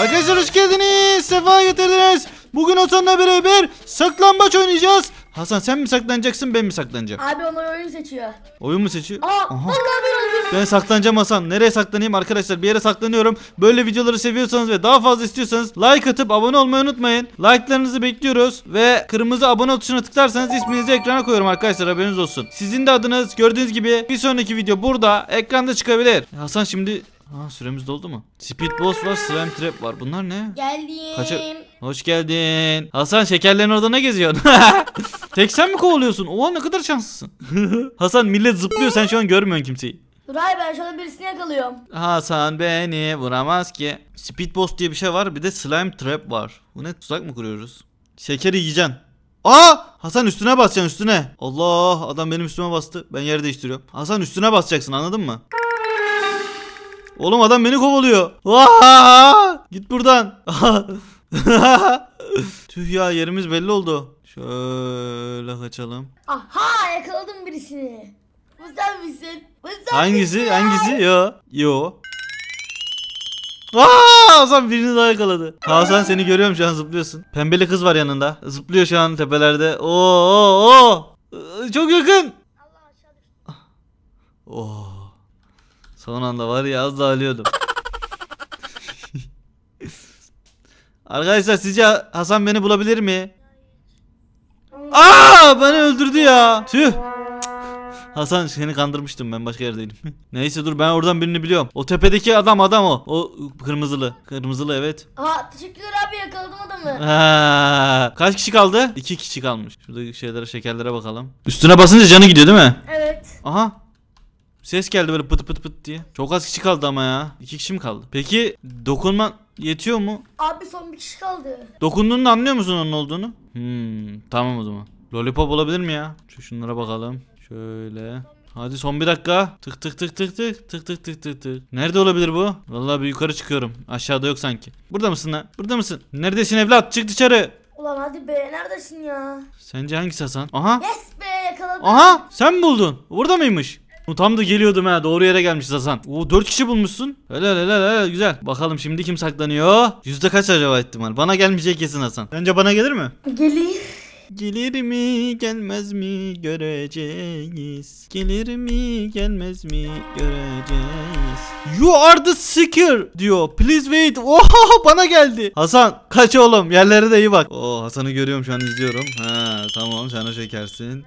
Arkadaşlar hoş geldiniz. Sefa getirdiniz. Bugün Hasan'la beraber saklambaç oynayacağız. Hasan sen mi saklanacaksın ben mi saklanacağım? Abi onlar oyun seçiyor. Oyun mu seçiyor? Aa Aha. ben saklanacağım Hasan. Nereye saklanayım arkadaşlar? Bir yere saklanıyorum. Böyle videoları seviyorsanız ve daha fazla istiyorsanız like atıp abone olmayı unutmayın. Like'larınızı bekliyoruz ve kırmızı abone tuşuna tıklarsanız isminizi ekrana koyuyorum arkadaşlar haberiniz olsun. Sizin de adınız gördüğünüz gibi bir sonraki video burada ekranda çıkabilir. Hasan şimdi Ha süremiz doldu mu? Speed Boss var, Slime Trap var. Bunlar ne? Geldim. Kaça- Hoş geldin. Hasan şekerlerin orada ne geziyorsun? Tek sen mi kovalıyorsun? Oha ne kadar şanslısın. Hasan millet zıplıyor sen şu an görmüyorsun kimseyi. Dur abi ben şurada birisini yakalıyorum. Hasan beni vuramaz ki. Speed Boss diye bir şey var. Bir de Slime Trap var. Bu ne tuzak mı kuruyoruz? Şeker yiyeceksin. Aa! Hasan üstüne basacaksın üstüne. Allah adam benim üstüme bastı. Ben yer değiştiriyorum. Hasan üstüne basacaksın anladın mı? Oğlum adam beni kovalıyor. Vaa! Git buradan. Tüh ya yerimiz belli oldu. Şöyle kaçalım. Aha yakaladım birisini. Bu sen misin? Bu sen Hangisi? misin? Hangisi? Yo. Yo. Aa, Hasan birini daha yakaladı. Hasan seni görüyorum şu an zıplıyorsun. Pembeli kız var yanında. Zıplıyor şu an tepelerde. Oo, oo, oo. Çok yakın. Allah aşağı düştü. Son anda var ya az daha ölüyordum. Arkadaşlar sizce Hasan beni bulabilir mi? Aa beni öldürdü ya. Tüh. Hasan seni kandırmıştım ben başka yerdeydim. Neyse dur ben oradan birini biliyorum. O tepedeki adam adam o. O kırmızılı. Kırmızılı evet. Aha teşekkürler abi yakaladım adamı. Ha, kaç kişi kaldı? İki kişi kalmış. Şuradaki şeylere şekerlere bakalım. Üstüne basınca canı gidiyor değil mi? Evet. Aha. Ses geldi böyle pıt pıt pıt diye. Çok az kişi kaldı ama ya. İki kişi mi kaldı? Peki dokunman yetiyor mu? Abi son bir kişi kaldı. Dokunduğunda anlıyor musun onun olduğunu? Hmm, tamam o zaman. Lollipop olabilir mi ya? Şu şunlara bakalım. Şöyle. Hadi son bir dakika. Tık tık tık tık tık tık tık tık tık tık. Nerede olabilir bu? Vallahi bir yukarı çıkıyorum. Aşağıda yok sanki. Burada mısın lan? Burada mısın? Neredesin evlat? Çık dışarı. Ulan hadi be neredesin ya? Sence hangisi Hasan? Aha. Yes be yakaladım. Aha sen mi buldun? Burada mıymış? Tam da geliyordum ha doğru yere gelmişiz Hasan. Oo 4 kişi bulmuşsun. Helal helal helal güzel. Bakalım şimdi kim saklanıyor? Yüzde kaç acaba ihtimal? Bana gelmeyecek kesin Hasan. Bence bana gelir mi? Gelir. Gelir mi gelmez mi göreceğiz. Gelir mi gelmez mi göreceğiz. You are the seeker diyor. Please wait. Oha bana geldi. Hasan kaç oğlum yerlere de iyi bak. Oo Hasan'ı görüyorum şu an izliyorum. Ha tamam sen o şekersin.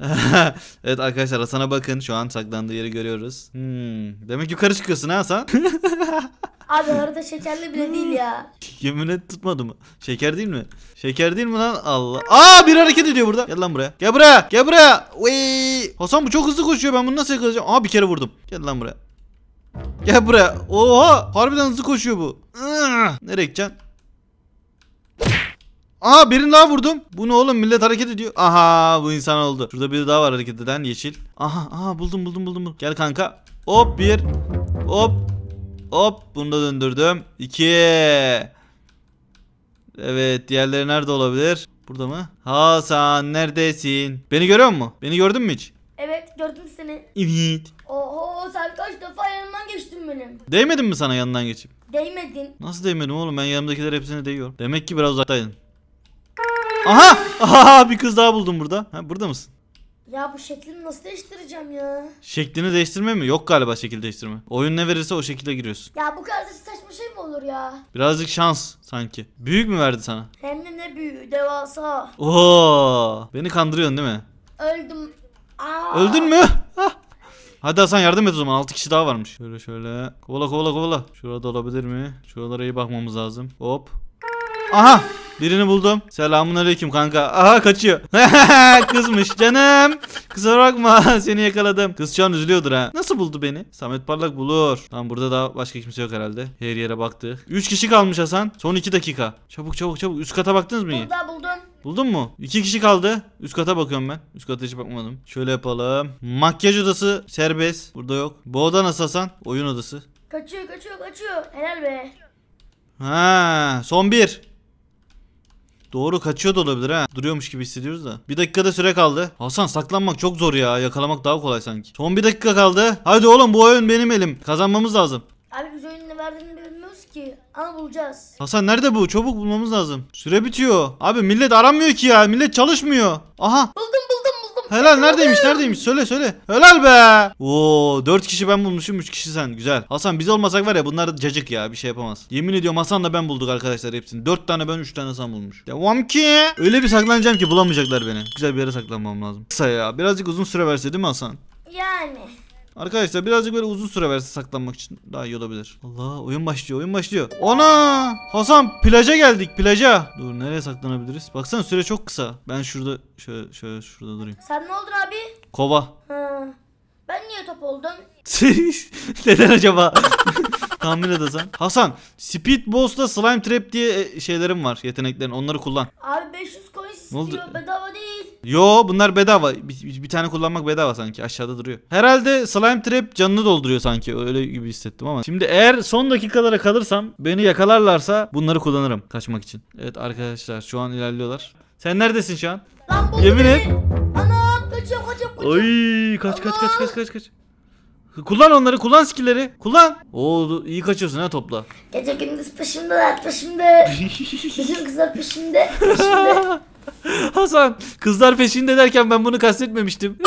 evet arkadaşlar Hasan'a bakın şu an saklandığı yeri görüyoruz. Hmm, demek yukarı çıkıyorsun ha Hasan. Abi harita şekerli bile değil ya. Yemin et tutmadı mı? Şeker değil mi? Şeker değil mi lan? Allah. Aa bir hareket ediyor burada. Gel lan buraya. Gel buraya. Gel buraya. Uy. Hasan bu çok hızlı koşuyor. Ben bunu nasıl yakalayacağım? Aa bir kere vurdum. Gel lan buraya. Gel buraya. Oha. Harbiden hızlı koşuyor bu. Nereye gideceksin? Aa birini daha vurdum. Bu ne oğlum millet hareket ediyor. Aha bu insan oldu. Şurada biri daha var hareket eden yeşil. Aha aha buldum buldum buldum. buldum. Gel kanka. Hop bir. Hop. Hop bunu da döndürdüm. 2. Evet diğerleri nerede olabilir? Burada mı? Hasan neredesin? Beni görüyor musun? Beni gördün mü hiç? Evet gördüm seni. Evet. Oho sen kaç defa yanımdan geçtin benim. Değmedin mi sana yanından geçip? Değmedin. Nasıl değmedim oğlum ben yanımdakiler hepsine değiyorum. Demek ki biraz uzaktaydın. Aha! Aha bir kız daha buldum burada. Ha burada mısın? Ya bu şeklini nasıl değiştireceğim ya? Şeklini değiştirme mi? Yok galiba şekil değiştirme. Oyun ne verirse o şekilde giriyorsun. Ya bu kadar saçma şey mi olur ya? Birazcık şans sanki. Büyük mü verdi sana? Hem de ne büyüğü devasa. Oo! Beni kandırıyorsun değil mi? Öldüm. Aa. Öldün mü? Hah. Hadi Hasan yardım et o zaman 6 kişi daha varmış. Şöyle şöyle. Kovala kovala kovala. Şurada olabilir mi? Şuralara iyi bakmamız lazım. Hop. Aha! Birini buldum. Selamun aleyküm kanka. Aha kaçıyor. Kızmış canım. Kusura bakma seni yakaladım. Kız şu an üzülüyordur ha. Nasıl buldu beni? Samet Parlak bulur. Tamam burada da başka kimse yok herhalde. Her yere baktık. 3 kişi kalmış Hasan. Son 2 dakika. Çabuk çabuk çabuk. Üst kata baktınız mı iyi? Burada buldum. Buldun mu? İki kişi kaldı. Üst kata bakıyorum ben. Üst kata hiç bakmadım. Şöyle yapalım. Makyaj odası serbest. Burada yok. Bu oda nasıl Hasan? Oyun odası. Kaçıyor kaçıyor kaçıyor. Helal be. Ha, son bir. Doğru kaçıyor da olabilir ha. Duruyormuş gibi hissediyoruz da. Bir dakikada süre kaldı. Hasan saklanmak çok zor ya. Yakalamak daha kolay sanki. Son bir dakika kaldı. Hadi oğlum bu oyun benim elim. Kazanmamız lazım. Abi biz oyunun ne verdiğini bilmiyoruz ki. Ama bulacağız. Hasan nerede bu? Çabuk bulmamız lazım. Süre bitiyor. Abi millet aranmıyor ki ya. Millet çalışmıyor. Aha. Buldum buldum. Helal neredeymiş neredeymiş söyle söyle. Helal be. Oo 4 kişi ben bulmuşum 3 kişi sen. Güzel. Hasan biz olmasak var ya bunlar cacık ya bir şey yapamaz. Yemin ediyorum Hasan'la ben bulduk arkadaşlar hepsini. 4 tane ben 3 tane Hasan bulmuş. Devam ki. Öyle bir saklanacağım ki bulamayacaklar beni. Güzel bir yere saklanmam lazım. Kısa ya birazcık uzun süre verse değil mi Hasan? Yani. Arkadaşlar birazcık böyle uzun süre verse saklanmak için daha iyi olabilir. Allah oyun başlıyor oyun başlıyor. Ana Hasan plaja geldik plaja. Dur nereye saklanabiliriz? Baksana süre çok kısa. Ben şurada şöyle şöyle şurada durayım. Sen ne oldun abi? Kova. Ha. Ben niye top oldum? Neden acaba? Tahmin edesen. Hasan, Speed Boss'ta Slime Trap diye e, şeylerim var, yeteneklerin. Onları kullan. Abi 500 coin istiyor. Bedava değil. Yo, bunlar bedava. Bir, bir- tane kullanmak bedava sanki. Aşağıda duruyor. Herhalde Slime Trap canını dolduruyor sanki. Öyle gibi hissettim ama. Şimdi eğer son dakikalara kalırsam, beni yakalarlarsa bunları kullanırım kaçmak için. Evet arkadaşlar, şu an ilerliyorlar. Sen neredesin şu an? Lan buldu Yemin beni. et. Anam kaçıyorum kaçıyorum kaçıyorum. Ay kaç kaç kaç kaç kaç kaç. Kullan onları, kullan skill'leri. Kullan. Oo iyi kaçıyorsun ha topla. Gece gündüz peşimdeler peşimde. Bütün kızlar peşimde. Peşimde. Hasan kızlar peşinde derken ben bunu kastetmemiştim.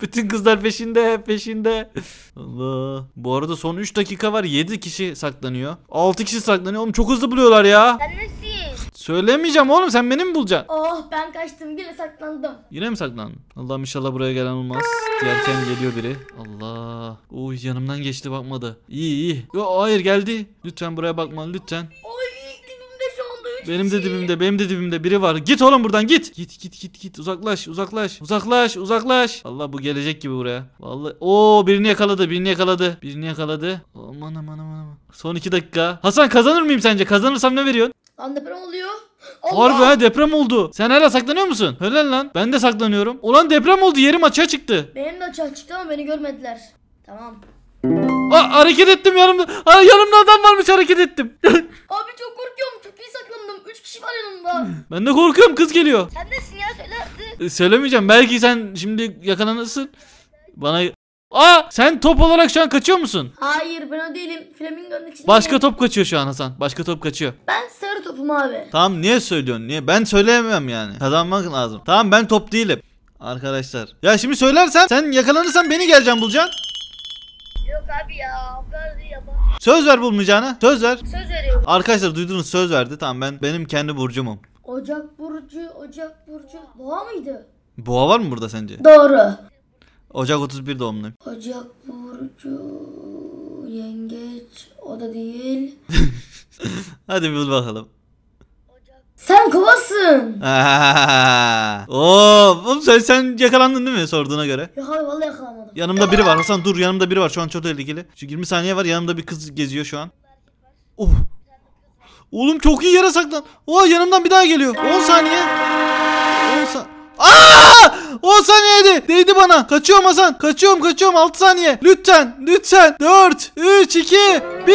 Bütün kızlar peşinde peşinde. Allah. Bu arada son 3 dakika var 7 kişi saklanıyor. 6 kişi saklanıyor. Oğlum çok hızlı buluyorlar ya. Nesin? Söylemeyeceğim oğlum sen beni mi bulacaksın? Oh ben kaçtım yine saklandım. Yine mi saklandın? Allah'ım inşallah buraya gelen olmaz. Diğerken geliyor biri. Allah. Uy yanımdan geçti bakmadı. İyi iyi. Yo hayır geldi. Lütfen buraya bakma lütfen. Oy Benim de dibimde, benim de dibimde biri var. Git oğlum buradan git. Git git git git. Uzaklaş, uzaklaş. Uzaklaş, uzaklaş. Allah bu gelecek gibi buraya. Vallahi. Oo birini yakaladı, birini yakaladı. Birini yakaladı. Aman aman aman aman. Son iki dakika. Hasan kazanır mıyım sence? Kazanırsam ne veriyorsun? Lan deprem oluyor. Harbi ha deprem oldu. Sen hala saklanıyor musun? Helal lan. Ben de saklanıyorum. Ulan deprem oldu. Yerim açığa çıktı. Benim de açığa çıktı ama beni görmediler. Tamam. Aa, hareket ettim yanımda. Aa, yanımda adam varmış hareket ettim. Abi çok korkuyorum. Çok iyi saklandım. 3 kişi var yanımda. ben de korkuyorum kız geliyor. Sen nesin ya söyle artık. E, Söylemeyeceğim. Belki sen şimdi yakalanırsın. Bana... Aa sen top olarak şu an kaçıyor musun? Hayır ben o değilim. Flamingo'nun içindeyim. Başka top kaçıyor şu an Hasan. Başka top kaçıyor. Ben sarı topum abi. Tamam niye söylüyorsun? Niye? Ben söyleyemem yani. Kazanmak lazım. Tamam ben top değilim. Arkadaşlar. Ya şimdi söylersen sen yakalanırsan beni geleceğim bulacaksın. Abi ya. Böyle yapamam. Söz ver bulmayacağına. Söz ver. Söz veriyorum. Arkadaşlar duydunuz söz verdi. Tamam ben benim kendi burcumum. Ocak burcu, Ocak burcu. Boğa mıydı? Boğa var mı burada sence? Doğru. Ocak 31 doğumluyum. Ocak burcu, yengeç. O da değil. Hadi bir bul bakalım. Sen kovasın. Oo, oğlum sen, sen yakalandın değil mi sorduğuna göre? Yok abi vallahi yakalamadım. Yanımda biri var. Hasan dur yanımda biri var. Şu an çok tehlikeli. Şu 20 saniye var. Yanımda bir kız geziyor şu an. Oh. Oğlum çok iyi yere saklan. Oo yanımdan bir daha geliyor. 10 saniye. 10 saniye. Aa! 10 saniyeydi. Değdi bana. Kaçıyorum Hasan. Kaçıyorum kaçıyorum 6 saniye. Lütfen lütfen. 4 3 2 1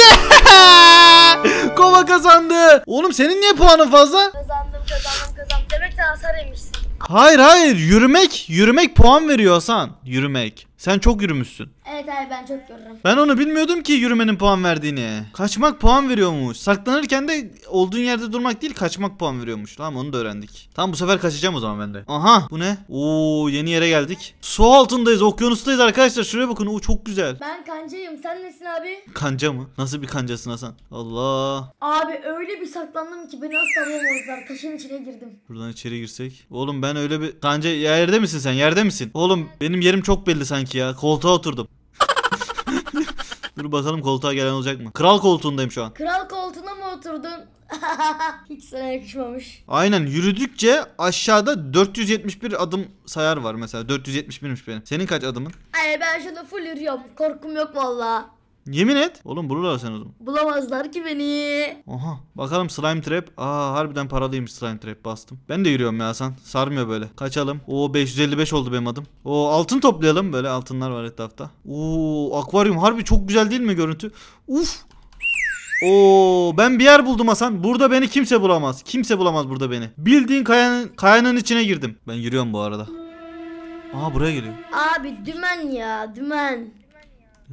Yeah! Kova kazandı. Oğlum senin niye puanın fazla? Kazandım kazandım kazandım. Demek sen hasar yemişsin. Hayır hayır yürümek yürümek puan veriyor Hasan. Yürümek. Sen çok yürümüşsün. Evet abi ben çok görürüm. Ben onu bilmiyordum ki yürümenin puan verdiğini. Kaçmak puan veriyormuş. Saklanırken de olduğun yerde durmak değil kaçmak puan veriyormuş. Tamam onu da öğrendik. Tamam bu sefer kaçacağım o zaman ben de. Aha bu ne? Oo yeni yere geldik. Su altındayız okyanustayız arkadaşlar. Şuraya bakın o çok güzel. Ben kancayım. Sen nesin abi? Kanca mı? Nasıl bir kancasın Hasan? Allah. Abi öyle bir saklandım ki beni asla bulamazlar. Taşın içine girdim. Buradan içeri girsek. Oğlum ben öyle bir kanca yerde misin sen? Yerde misin? Oğlum benim yerim çok belli sanki ya. Koltuğa oturdum. Dur bakalım koltuğa gelen olacak mı? Kral koltuğundayım şu an. Kral koltuğuna mı oturdun? Hiç sana yakışmamış. Aynen yürüdükçe aşağıda 471 adım sayar var mesela. 471'miş benim. Senin kaç adımın? Ay ben şurada full yürüyorum. Korkum yok valla. Yemin et. Oğlum bulurlar sen o zaman. Bulamazlar ki beni. Aha. Bakalım slime trap. Aa harbiden paralıymış slime trap bastım. Ben de yürüyorum ya Hasan. Sarmıyor böyle. Kaçalım. Oo 555 oldu benim adım. Oo altın toplayalım. Böyle altınlar var etrafta. Oo akvaryum harbi çok güzel değil mi görüntü? Uf. Oo ben bir yer buldum Hasan. Burada beni kimse bulamaz. Kimse bulamaz burada beni. Bildiğin kayanın kayanın içine girdim. Ben yürüyorum bu arada. Aa buraya geliyor. Abi dümen ya dümen.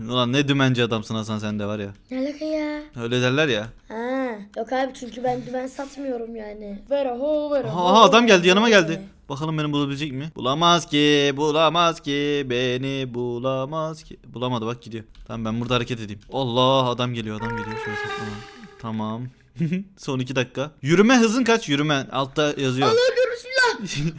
Ulan ne dümenci adamsın Hasan sen de var ya. Ne alaka ya? Öyle derler ya. Ha, yok abi çünkü ben dümen satmıyorum yani. Ver ho ver ho. Aha adam geldi yanıma geldi. Bakalım beni bulabilecek mi? Bulamaz ki, bulamaz ki, beni bulamaz ki. Bulamadı bak gidiyor. Tamam ben burada hareket edeyim. Allah adam geliyor adam geliyor. Şöyle saklama. Tamam. Son iki dakika. Yürüme hızın kaç? Yürümen. Altta yazıyor. Allah.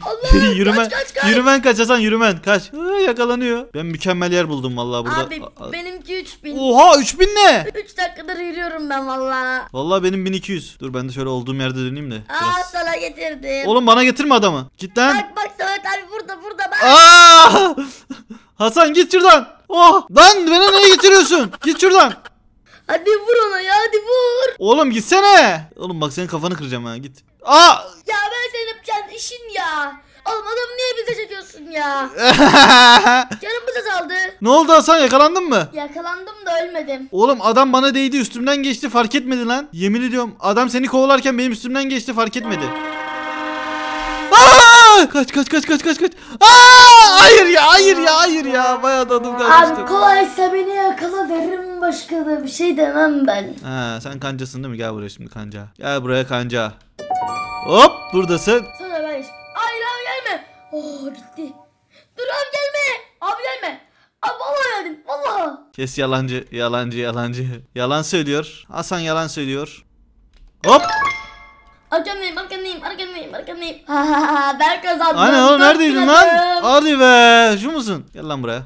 Allah yürümen, kaç kaç kaç. yürümen kaç Hasan yürümen kaç. Aa, yakalanıyor. Ben mükemmel yer buldum vallahi burada. Abi A- benimki 3000. Oha 3000 ne? 3 dakikadır yürüyorum ben valla. Vallahi benim 1200. Dur ben de şöyle olduğum yerde döneyim de. Aa Biraz. sana getirdim. Oğlum bana getirme adamı. Git lan. Bak bak Samet abi burada burada bak. Aa! Hasan git şuradan. Oh! Lan beni neye getiriyorsun? Git şuradan. Hadi vur ona ya hadi vur. Oğlum gitsene. Oğlum bak senin kafanı kıracağım ha git. Aa! Ya ben senin yapacağın işin ya. Oğlum adamı niye bize çekiyorsun ya? Canımız azaldı. ne oldu Hasan yakalandın mı? Yakalandım da ölmedim. Oğlum adam bana değdi üstümden geçti fark etmedi lan. Yemin ediyorum adam seni kovalarken benim üstümden geçti fark etmedi. Aa! Kaç kaç kaç kaç kaç kaç. Aa! Hayır ya hayır ya hayır ya. Bayağı dadım Abi kalmıştı. kolaysa beni yakala derim başka da bir şey demem ben. Ha sen kancasın değil mi? Gel buraya şimdi kanca. Gel buraya kanca. Hop buradasın. Sana ben Hayır abi gelme. Oh gitti. Dur abi gelme. Abi gelme. Abi vallahi geldim. Vallahi. Kes yalancı, yalancı, yalancı. Yalan söylüyor. Hasan yalan söylüyor. Hop! Arkandayım arkandayım arkandayım arkandayım. Ha ha ha ben kazandım. Aynen oğlum neredeydin lan? Hadi be. Şu musun? Gel lan buraya.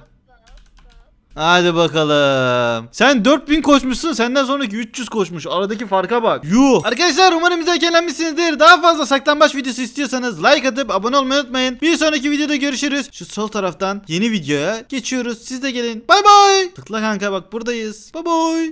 Hadi bakalım. Sen 4000 koşmuşsun. Senden sonraki 300 koşmuş. Aradaki farka bak. Yuh. Arkadaşlar umarım izlerken eğlenmişsinizdir. Daha fazla saklambaç videosu istiyorsanız like atıp abone olmayı unutmayın. Bir sonraki videoda görüşürüz. Şu sol taraftan yeni videoya geçiyoruz. Siz de gelin. Bay bay. Tıkla kanka bak buradayız. Bay bay.